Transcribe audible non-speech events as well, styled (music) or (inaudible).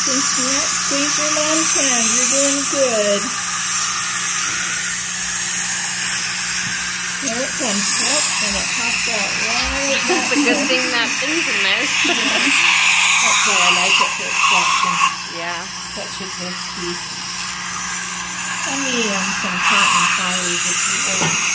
Yep, squeeze your mom's hand. You're doing good. There it comes. Yep, and it pops out right (laughs) It's a good thing that thing's in there. That's why I like it for extraction. yeah. Such a good piece. Let me um, some cotton fibers if you want.